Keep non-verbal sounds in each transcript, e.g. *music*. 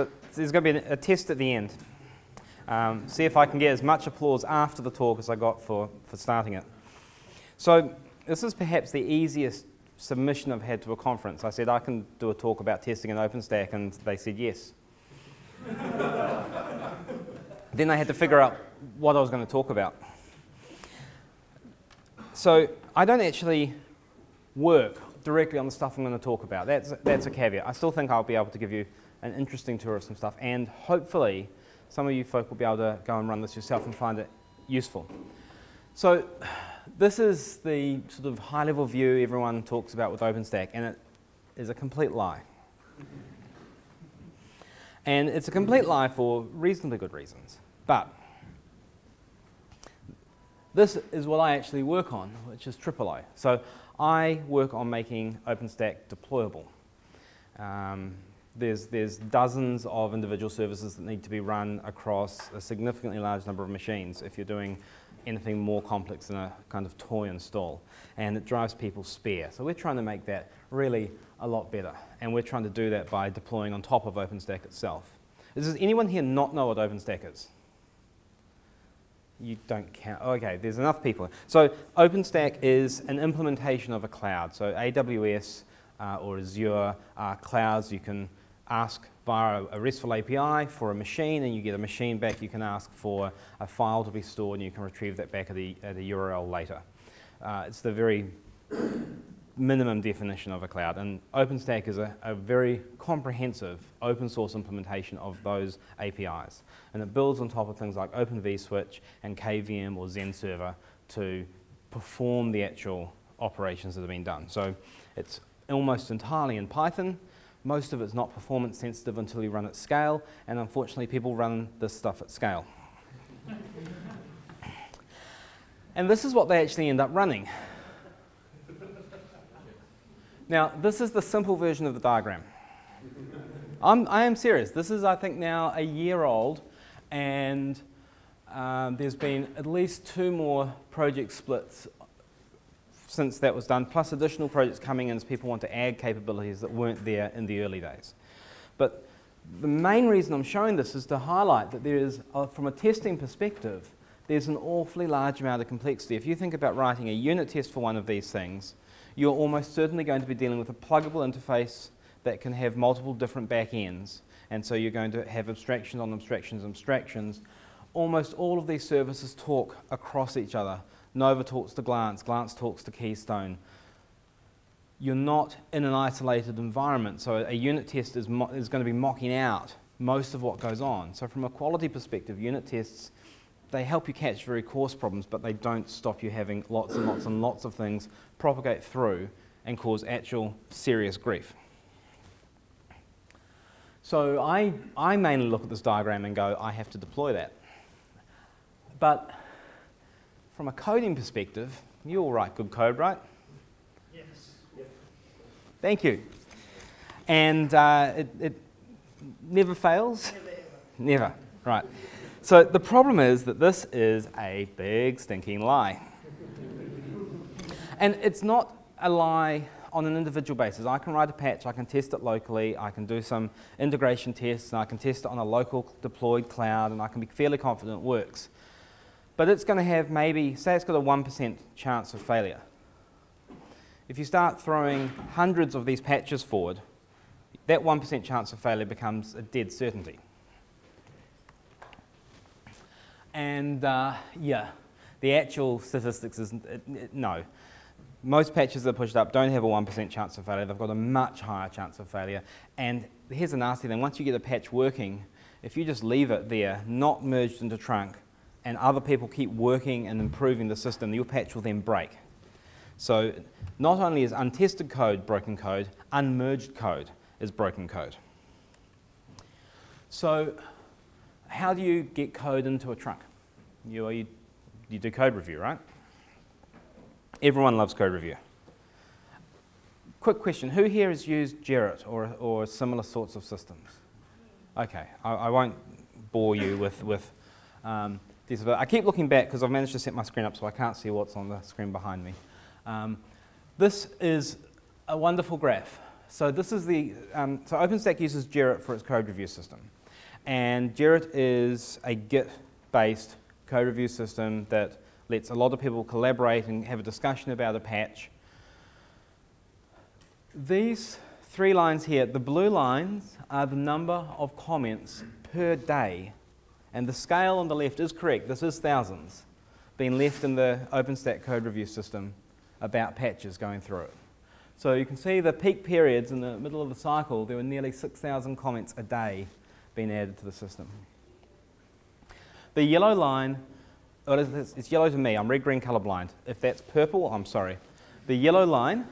So there's going to be a test at the end. Um, see if I can get as much applause after the talk as I got for, for starting it. So this is perhaps the easiest submission I've had to a conference. I said I can do a talk about testing in OpenStack, and they said yes. *laughs* then I had to figure out what I was going to talk about. So I don't actually work directly on the stuff I'm going to talk about. That's, that's a caveat. I still think I'll be able to give you an interesting tour of some stuff, and hopefully some of you folk will be able to go and run this yourself and find it useful. So this is the sort of high-level view everyone talks about with OpenStack, and it is a complete lie. And it's a complete lie for reasonably good reasons. But this is what I actually work on, which is TripleO. So I work on making OpenStack deployable. Um, there's, there's dozens of individual services that need to be run across a significantly large number of machines if you're doing anything more complex than a kind of toy install. And it drives people spare. So we're trying to make that really a lot better. And we're trying to do that by deploying on top of OpenStack itself. Does anyone here not know what OpenStack is? You don't count. Okay, there's enough people. So OpenStack is an implementation of a cloud. So AWS uh, or Azure are clouds you can ask via a RESTful API for a machine and you get a machine back. You can ask for a file to be stored and you can retrieve that back at a, at a URL later. Uh, it's the very minimum definition of a cloud. And OpenStack is a, a, very comprehensive open source implementation of those APIs. And it builds on top of things like Open vSwitch and KVM or Xen Server to perform the actual operations that have been done. So it's almost entirely in Python. Most of it's not performance sensitive until you run at scale, and unfortunately people run this stuff at scale. *laughs* and this is what they actually end up running. Now, this is the simple version of the diagram. I'm, I am serious. This is, I think, now a year old, and um, there's been at least two more project splits since that was done, plus additional projects coming in as people want to add capabilities that weren't there in the early days. But the main reason I'm showing this is to highlight that there is, uh, from a testing perspective, there's an awfully large amount of complexity. If you think about writing a unit test for one of these things, you're almost certainly going to be dealing with a pluggable interface that can have multiple different back ends. And so you're going to have abstractions on abstractions, abstractions. Almost all of these services talk across each other. Nova talks to Glance, Glance talks to Keystone. You're not in an isolated environment, so a unit test is, is going to be mocking out most of what goes on. So from a quality perspective, unit tests, they help you catch very coarse problems, but they don't stop you having lots and lots and lots of things propagate through and cause actual serious grief. So I, I mainly look at this diagram and go, I have to deploy that. But from a coding perspective, you all write good code, right? Yes. Thank you. And uh, it, it, never fails? Never, never. Right. So the problem is that this is a big stinking lie. and it's not a lie on an individual basis. I can write a patch, I can test it locally, I can do some integration tests, and I can test it on a local deployed cloud, and I can be fairly confident it works but it's going to have maybe, say it's got a 1% chance of failure. If you start throwing hundreds of these patches forward, that 1% chance of failure becomes a dead certainty. And uh, yeah, the actual statistics is no. Most patches that are pushed up don't have a 1% chance of failure. They've got a much higher chance of failure. And here's a nasty thing. Once you get a patch working, if you just leave it there, not merged into trunk, and other people keep working and improving the system, your patch will then break. So not only is untested code broken code, unmerged code is broken code. So how do you get code into a trunk? You, you, you do code review, right? Everyone loves code review. Quick question, who here has used Gerrit or, or similar sorts of systems? Okay, I, I won't bore you with, with um, I keep looking back because I've managed to set my screen up so I can't see what's on the screen behind me. Um, this is a wonderful graph. So this is the, um, so OpenStack uses Gerrit for its code review system. And Gerrit is a Git-based code review system that lets a lot of people collaborate and have a discussion about a patch. These three lines here, the blue lines are the number of comments per day. And the scale on the left is correct, this is thousands being left in the OpenStack code review system about patches going through it. So you can see the peak periods in the middle of the cycle, there were nearly 6,000 comments a day being added to the system. The yellow line, oh, well, it's, it's yellow to me, I'm red-green colorblind. If that's purple, I'm sorry. The yellow line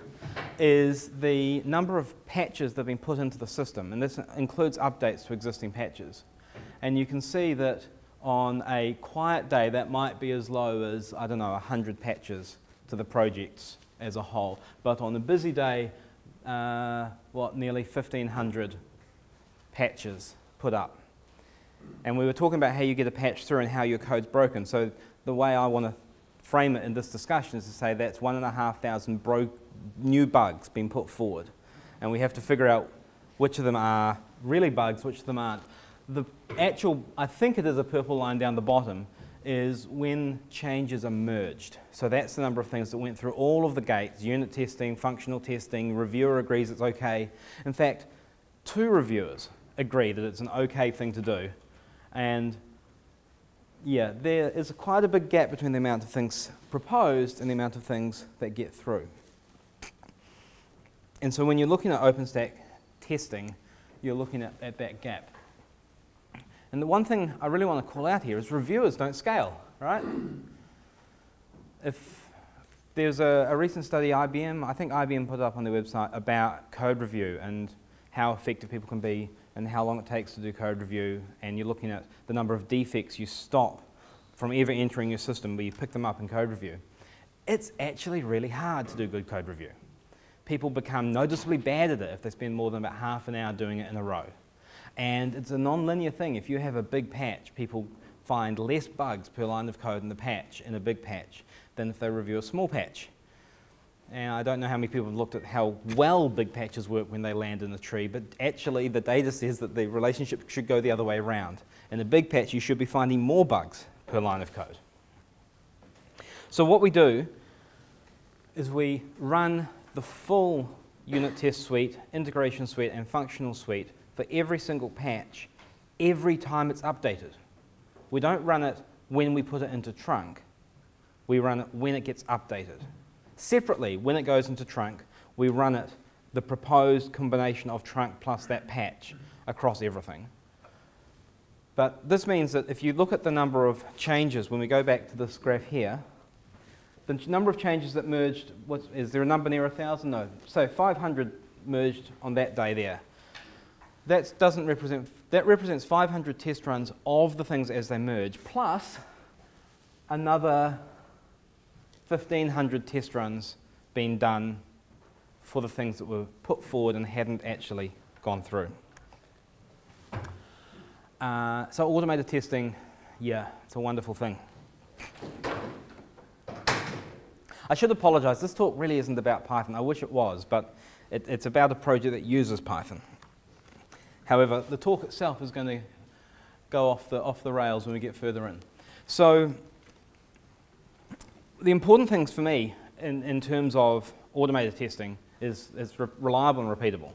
is the number of patches that have been put into the system, and this includes updates to existing patches. And you can see that on a quiet day, that might be as low as, I don't know, 100 patches to the projects as a whole. But on a busy day, uh, what, nearly 1,500 patches put up. And we were talking about how you get a patch through and how your code's broken. So the way I want to frame it in this discussion is to say that's 1,500 new bugs being put forward. And we have to figure out which of them are really bugs, which of them aren't. The actual, I think it is a purple line down the bottom, is when changes are merged. So that's the number of things that went through all of the gates, unit testing, functional testing, reviewer agrees it's okay. In fact, two reviewers agree that it's an okay thing to do. And yeah, there is quite a big gap between the amount of things proposed and the amount of things that get through. And so when you're looking at OpenStack testing, you're looking at, at that gap. And the one thing I really want to call out here is reviewers don't scale, right? If there's a, a, recent study IBM, I think IBM put it up on their website about code review and how effective people can be and how long it takes to do code review. And you're looking at the number of defects you stop from ever entering your system where you pick them up in code review. It's actually really hard to do good code review. People become noticeably bad at it if they spend more than about half an hour doing it in a row. And it's a non-linear thing. If you have a big patch, people find less bugs per line of code in the patch, in a big patch, than if they review a small patch. And I don't know how many people have looked at how well big patches work when they land in a tree, but actually the data says that the relationship should go the other way around. In a big patch, you should be finding more bugs per line of code. So what we do is we run the full unit test suite, integration suite, and functional suite for every single patch every time it's updated. We don't run it when we put it into trunk. We run it when it gets updated. Separately, when it goes into trunk, we run it the proposed combination of trunk plus that patch across everything. But this means that if you look at the number of changes, when we go back to this graph here, the number of changes that merged, is there a number near 1,000? No. So 500 merged on that day there that doesn't represent, that represents 500 test runs of the things as they merge, plus another 1,500 test runs being done for the things that were put forward and hadn't actually gone through. Uh, so automated testing, yeah, it's a wonderful thing. I should apologize, this talk really isn't about Python. I wish it was, but it, it's about a project that uses Python. However, the talk itself is going to go off the, off the rails when we get further in. So the important things for me in, in terms of automated testing is it's re reliable and repeatable.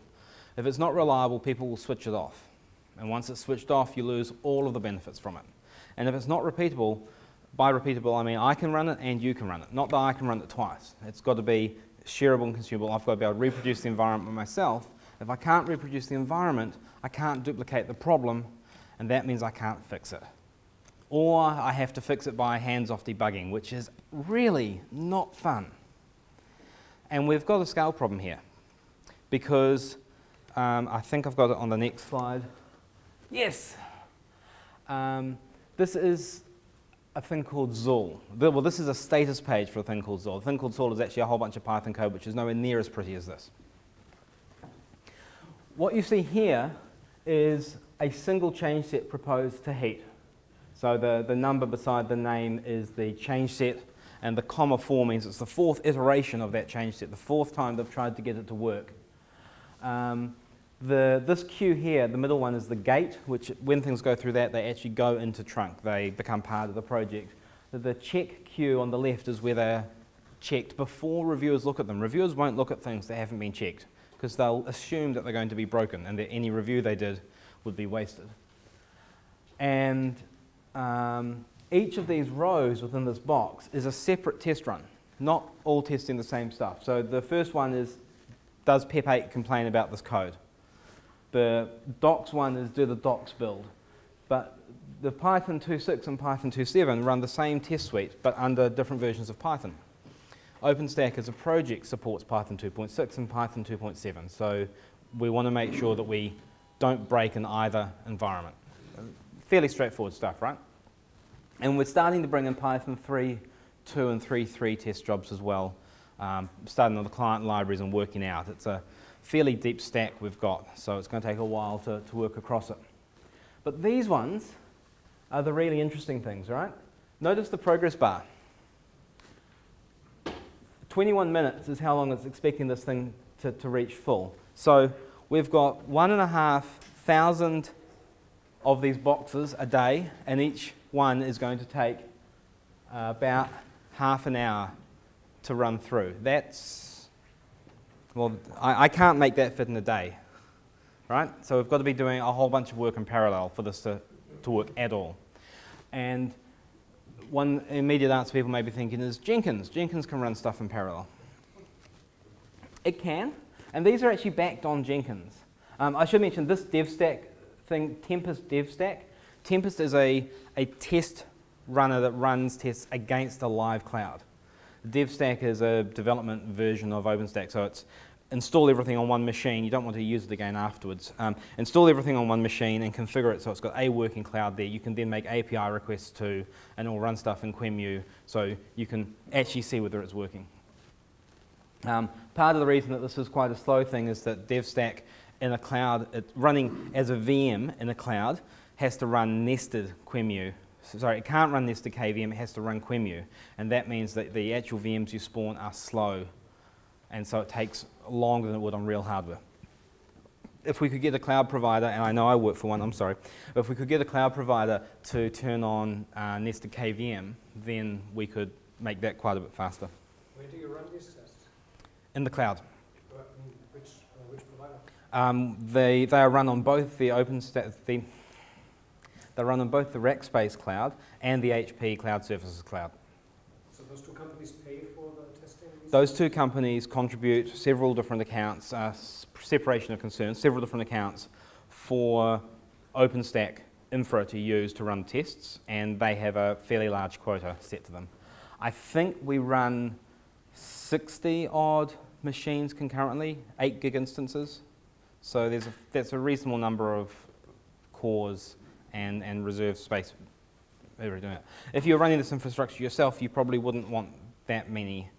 If it's not reliable, people will switch it off. And once it's switched off, you lose all of the benefits from it. And if it's not repeatable, by repeatable I mean I can run it and you can run it. Not that I can run it twice. It's got to be shareable and consumable. I've got to be able to reproduce the environment myself. If I can't reproduce the environment, I can't duplicate the problem, and that means I can't fix it. Or I have to fix it by hands-off debugging, which is really not fun. And we've got a scale problem here, because um, I think I've got it on the next slide. Yes! Um, this is a thing called Zuul. Well, this is a status page for a thing called Zuul. A thing called Zuul is actually a whole bunch of Python code, which is nowhere near as pretty as this. What you see here is a single change set proposed to heat. So the, the number beside the name is the change set, and the comma 4 means it's the fourth iteration of that change set, the fourth time they've tried to get it to work. Um, the, this queue here, the middle one is the gate, which when things go through that, they actually go into trunk. They become part of the project. The, the check queue on the left is where they're checked before reviewers look at them. Reviewers won't look at things that haven't been checked because they'll assume that they're going to be broken and that any review they did would be wasted. And um, each of these rows within this box is a separate test run, not all testing the same stuff. So the first one is, does PEP8 complain about this code? The docs one is, do the docs build? But the Python 2.6 and Python 2.7 run the same test suite, but under different versions of Python. OpenStack as a project supports Python 2.6 and Python 2.7, so we want to make sure that we don't break in either environment. Fairly straightforward stuff, right? And we're starting to bring in Python 3, 2, and 3.3 test jobs as well, um, starting on the client libraries and working out. It's a fairly deep stack we've got, so it's going to take a while to, to work across it. But these ones are the really interesting things, right? Notice the progress bar. 21 minutes is how long it's expecting this thing to, to reach full. So we've got one and a half thousand of these boxes a day, and each one is going to take uh, about half an hour to run through. That's, well, I, I can't make that fit in a day, right? So we've got to be doing a whole bunch of work in parallel for this to, to work at all. And one immediate answer people may be thinking is Jenkins. Jenkins can run stuff in parallel. It can, and these are actually backed on Jenkins. Um, I should mention this DevStack thing, Tempest DevStack. Tempest is a, a test runner that runs tests against a live cloud. DevStack is a development version of OpenStack, so it's install everything on one machine. You don't want to use it again afterwards. Um, install everything on one machine and configure it so it's got a working cloud there. You can then make API requests to, and it'll run stuff in QEMU so you can actually see whether it's working. Um, part of the reason that this is quite a slow thing is that DevStack in a cloud, it, running as a VM in a cloud, has to run nested QEMU. So, sorry, it can't run nested KVM, it has to run QEMU. And that means that the actual VMs you spawn are slow. And so it takes longer than it would on real hardware. If we could get a cloud provider, and I know I work for one, I'm sorry, but if we could get a cloud provider to turn on uh, nested KVM, then we could make that quite a bit faster. Where do you run these tests? In the cloud. Which, uh, which provider? Um, they, they are run on both the OpenStack, the, they run on both the Rackspace cloud and the HP Cloud Services cloud. So those two companies pay for the testing? Those two companies contribute several different accounts, uh, separation of concerns, several different accounts for OpenStack infra to use to run tests, and they have a fairly large quota set to them. I think we run 60 odd machines concurrently, 8 gig instances. So there's a, that's a reasonable number of cores and, and reserve space. If you're running this infrastructure yourself, you probably wouldn't want that many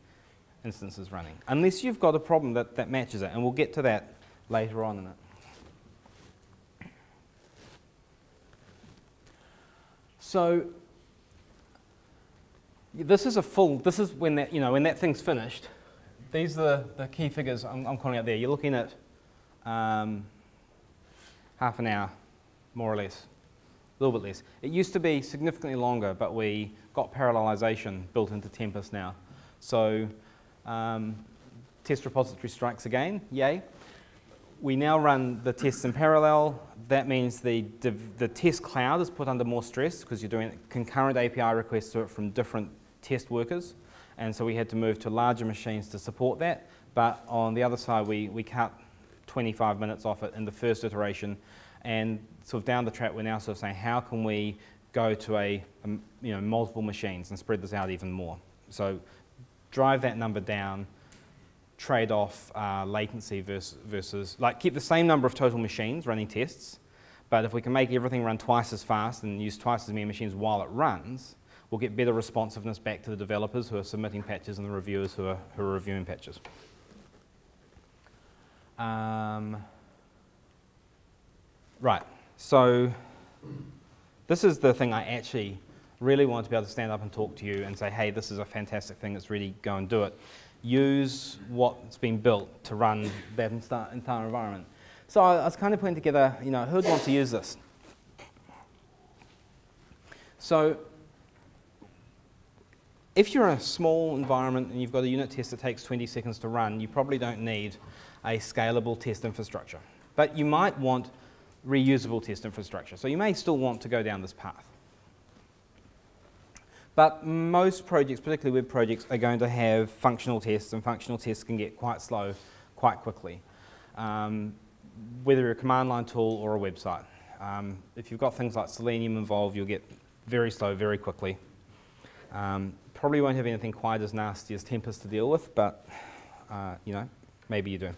instances running, unless you've got a problem that, that matches it, and we'll get to that later on in it. So this is a full, this is when that, you know, when that thing's finished, these are the, the key figures I'm, I'm calling out there. You're looking at um, half an hour, more or less, a little bit less. It used to be significantly longer, but we got parallelization built into Tempest now. So um, test repository strikes again, yay. We now run the tests in parallel. That means the, the test cloud is put under more stress because you're doing concurrent API requests to it from different test workers. And so we had to move to larger machines to support that. But on the other side, we, we cut 25 minutes off it in the first iteration. And sort of down the track, we're now sort of saying, how can we go to a, a you know, multiple machines and spread this out even more? So drive that number down, trade off uh, latency versus, versus, like keep the same number of total machines running tests, but if we can make everything run twice as fast and use twice as many machines while it runs, we'll get better responsiveness back to the developers who are submitting patches and the reviewers who are, who are reviewing patches. Um, right, so this is the thing I actually really want to be able to stand up and talk to you and say, hey, this is a fantastic thing, let's really go and do it. use what's been built to run that entire environment. So I was kind of putting together, you know, who would want to use this? So if you're in a small environment and you've got a unit test that takes 20 seconds to run, you probably don't need a scalable test infrastructure. But you might want reusable test infrastructure. So you may still want to go down this path. But most projects, particularly web projects, are going to have functional tests, and functional tests can get quite slow quite quickly, um, whether you're a command line tool or a website. Um, if you've got things like Selenium involved, you'll get very slow very quickly. Um, probably won't have anything quite as nasty as Tempest to deal with, but uh, you know, maybe you do.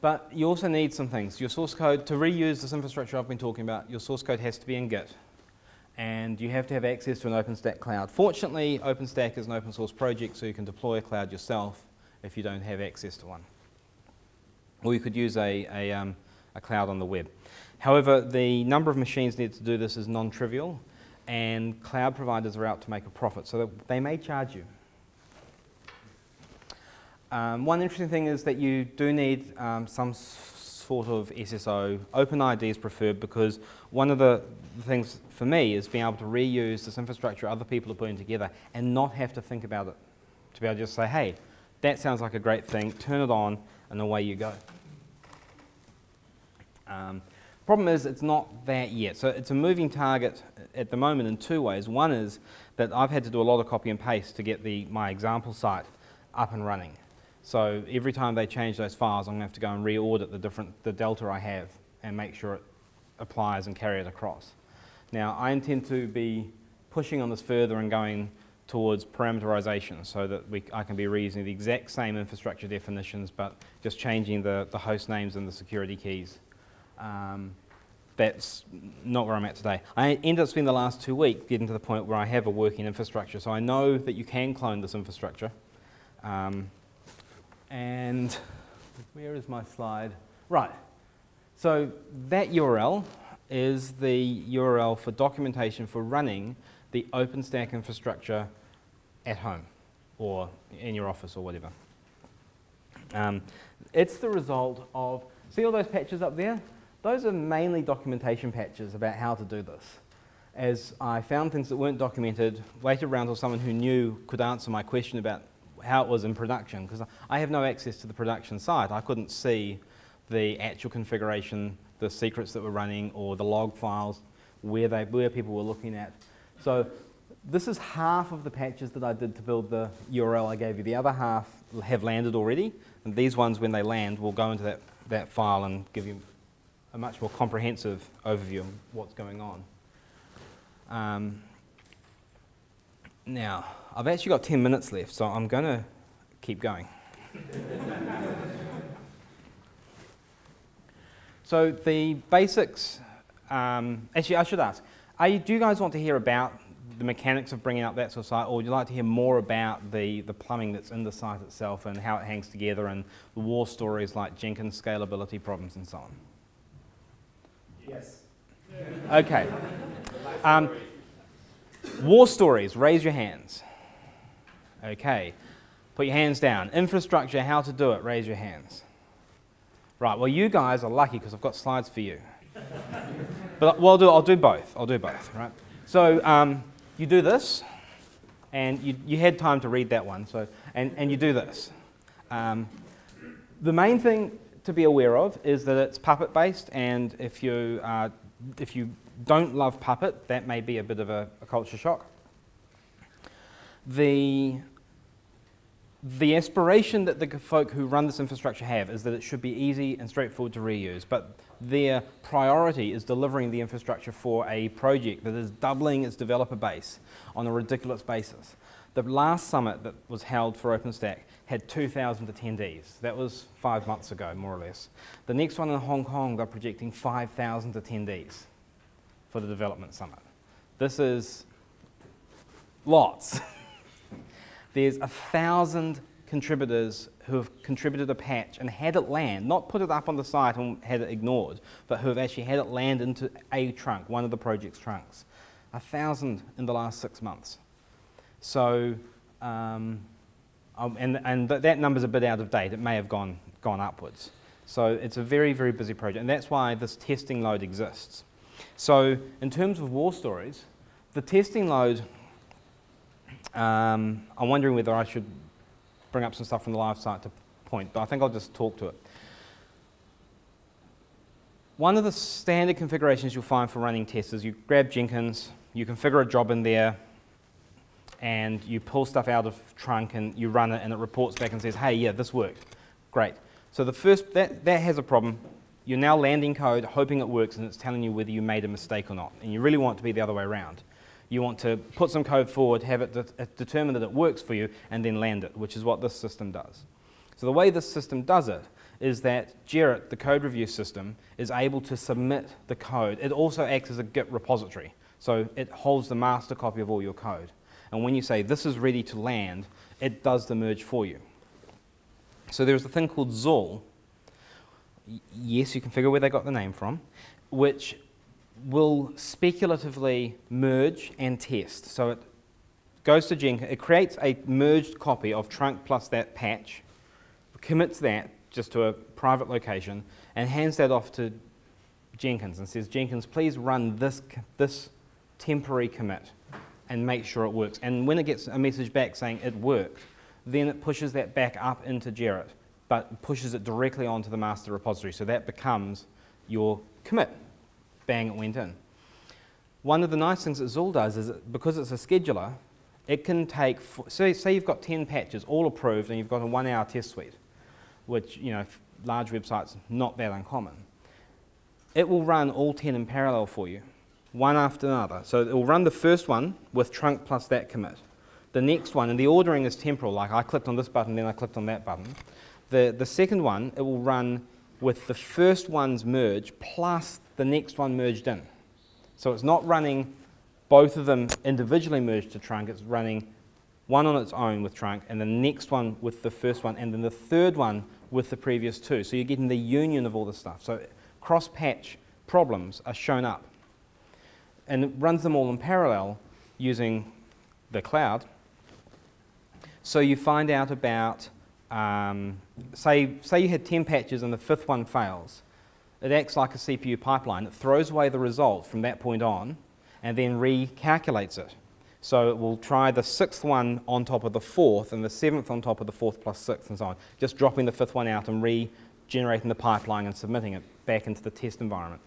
But you also need some things. Your source code, to reuse this infrastructure I've been talking about, your source code has to be in Git and you have to have access to an OpenStack cloud. Fortunately, OpenStack is an open source project, so you can deploy a cloud yourself if you don't have access to one. Or you could use a, a, um, a cloud on the web. However, the number of machines needed to do this is non-trivial, and cloud providers are out to make a profit, so they may charge you. Um, one interesting thing is that you do need um, some sort of SSO. OpenID is preferred because one of the things for me is being able to reuse this infrastructure other people are putting together and not have to think about it. To be able to just say, hey, that sounds like a great thing, turn it on, and away you go. Um, problem is, it's not that yet. So it's a moving target at the moment in two ways. One is that I've had to do a lot of copy and paste to get the, my example site up and running. So every time they change those files, I'm going to have to go and re-audit the different the delta I have and make sure it applies and carry it across. Now, I intend to be pushing on this further and going towards parameterization so that we, I can be reusing the exact same infrastructure definitions but just changing the, the host names and the security keys. Um, that's not where I'm at today. I ended up spending the last two weeks getting to the point where I have a working infrastructure. So I know that you can clone this infrastructure. Um, and where is my slide? Right. So that URL is the URL for documentation for running the OpenStack infrastructure at home or in your office or whatever. Um, it's the result of, see all those patches up there? Those are mainly documentation patches about how to do this. As I found things that weren't documented, waited around till someone who knew could answer my question about how it was in production because I have no access to the production side. I couldn't see the actual configuration, the secrets that were running, or the log files where they where people were looking at. So this is half of the patches that I did to build the URL I gave you. The other half have landed already, and these ones, when they land, will go into that, that file and give you a much more comprehensive overview of what's going on. Um, now, I've actually got 10 minutes left, so I'm going to keep going. *laughs* so, the basics, um, actually, I should ask you, do you guys want to hear about the mechanics of bringing up that sort of site, or would you like to hear more about the, the plumbing that's in the site itself and how it hangs together and the war stories like Jenkins scalability problems and so on? Yes. Okay. *laughs* Um, war stories, raise your hands. Okay. Put your hands down. Infrastructure, how to do it, raise your hands. Right, well, you guys are lucky because I've got slides for you. but well, I'll do, I'll do both. I'll do both, right? So um, you do this, and you, you had time to read that one, so, and, and you do this. Um, the main thing to be aware of is that it's Puppet based, and if you, uh, if you don't love Puppet, that may be a bit of a, a culture shock. The the aspiration that the folk who run this infrastructure have is that it should be easy and straightforward to reuse, but their priority is delivering the infrastructure for a project that is doubling its developer base on a ridiculous basis. The last summit that was held for OpenStack had 2,000 attendees. That was five months ago, more or less. The next one in Hong Kong, they're projecting 5,000 attendees for the development summit. This is lots. *laughs* there's a thousand contributors who have contributed a patch and had it land, not put it up on the site and had it ignored, but who have actually had it land into a trunk, one of the project's trunks. A thousand in the last six months. So um, Um, and and th- that number's a bit out of date. It may have gone, gone upwards. So it's a very, very busy project. And that's why this testing load exists. So in terms of war stories, the testing load, um, I'm wondering whether I should bring up some stuff from the live site to point, but I think I'll just talk to it. One of the standard configurations you'll find for running tests is you grab Jenkins, you configure a job in there, and you pull stuff out of trunk and you run it and it reports back and says, hey, yeah, this worked. Great. So the first, that, that has a problem. You're now landing code, hoping it works, and it's telling you whether you made a mistake or not. And you really want it to be the other way around. You want to put some code forward, have it de- uh, determine that it works for you, and then land it, which is what this system does. So the way this system does it is that Gerrit, the code review system, is able to submit the code. It also acts as a Git repository. So it holds the master copy of all your code. And when you say this is ready to land, it does the merge for you. So there's a thing called Zuul. Yes, you can figure where they got the name from, which will speculatively merge and test. So it goes to Jenkins, it creates a merged copy of trunk plus that patch, commits that just to a private location, and hands that off to Jenkins and says, Jenkins, please run this, this temporary commit and make sure it works. And when it gets a message back saying it worked, then it pushes that back up into Gerrit, but pushes it directly onto the master repository. So that becomes your commit. Bang, it went in. One of the nice things that Zuul does is because it's a scheduler, it can take, say, say you've got 10 patches all approved and you've got a one hour test suite, which, you know, large websites, not that uncommon. It will run all 10 in parallel for you one after another. So it will run the first one with trunk plus that commit. The next one, and the ordering is temporal, like I clicked on this button, then I clicked on that button. The, the second one, it will run with the first one's merge plus the next one merged in. So it's not running both of them individually merged to trunk, it's running one on its own with trunk, and the next one with the first one, and then the third one with the previous two. So you're getting the union of all this stuff. So cross patch problems are shown up and it runs them all in parallel using the cloud. So you find out about, um, say, say you had 10 patches and the fifth one fails. It acts like a CPU pipeline. It throws away the result from that point on and then recalculates it. So it will try the sixth one on top of the fourth and the seventh on top of the fourth plus sixth and so on, just dropping the fifth one out and regenerating the pipeline and submitting it back into the test environment.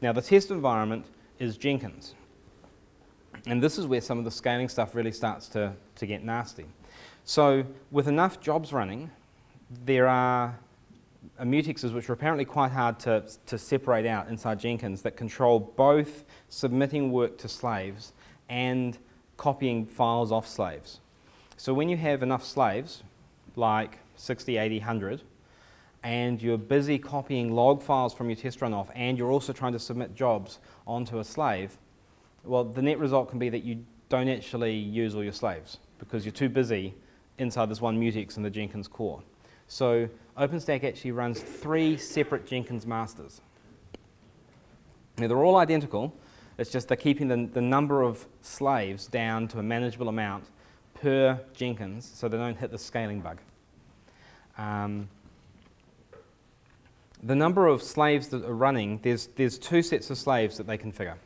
Now, the test environment is Jenkins. And this is where some of the scaling stuff really starts to, to get nasty. So with enough jobs running, there are mutexes which are apparently quite hard to, to separate out inside Jenkins that control both submitting work to slaves and copying files off slaves. So when you have enough slaves, like 60, 80, 100, and you're busy copying log files from your test run off, and you're also trying to submit jobs onto a slave, well, the net result can be that you don't actually use all your slaves because you're too busy inside this one mutex in the Jenkins core. So OpenStack actually runs three separate Jenkins masters. Now, they're all identical. It's just they're keeping the, the number of slaves down to a manageable amount per Jenkins so they don't hit the scaling bug. Um, the number of slaves that are running, there's, there's two sets of slaves that they configure.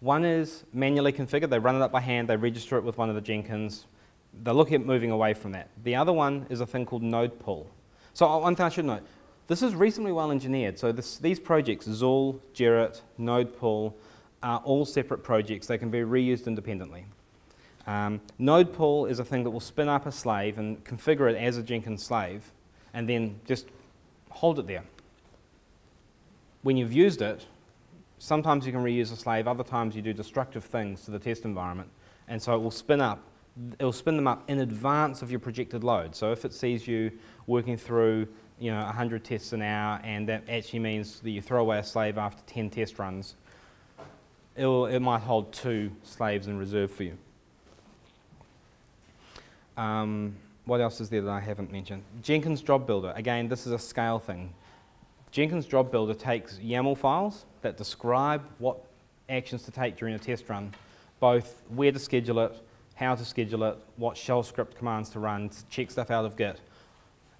One is manually configured, they run it up by hand, they register it with one of the Jenkins, they're looking at moving away from that. The other one is a thing called Nodepool. So uh, one thing I should note, this is reasonably well engineered. So this, these projects, Zuul, Gerrit, Nodepool, are all separate projects. They can be reused independently. Um, Nodepool is a thing that will spin up a slave and configure it as a Jenkins slave and then just hold it there when you've used it, sometimes you can reuse a slave, other times you do destructive things to the test environment, and so it will spin up. It will spin them up in advance of your projected load. So if it sees you working through, you know, 100 tests an hour, and that actually means that you throw away a slave after 10 test runs, it'll, it might hold two slaves in reserve for you. Um, what else is there that I haven't mentioned? Jenkins Job Builder. Again, this is a scale thing. Jenkins Job Builder takes YAML files that describe what actions to take during a test run, both where to schedule it, how to schedule it, what shell script commands to run, to check stuff out of Git,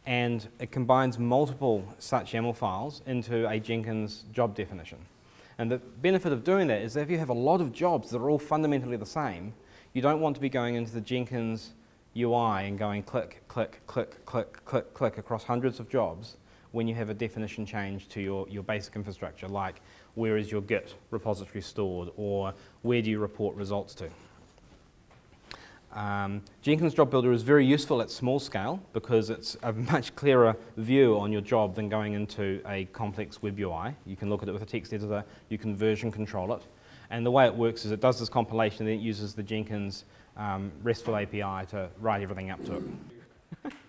and it combines multiple such YAML files into a Jenkins job definition. And the benefit of doing that is that if you have a lot of jobs that are all fundamentally the same, you don't want to be going into the Jenkins UI and going click, click, click, click, click, click across hundreds of jobs when you have a definition change to your, your basic infrastructure, like where is your Git repository stored, or where do you report results to. Um, Jenkins Job Builder is very useful at small scale because it's a *laughs* much clearer view on your job than going into a complex web UI. You can look at it with a text editor, you can version control it. And the way it works is it does this compilation then it uses the Jenkins um, RESTful API to write everything up to it. *laughs*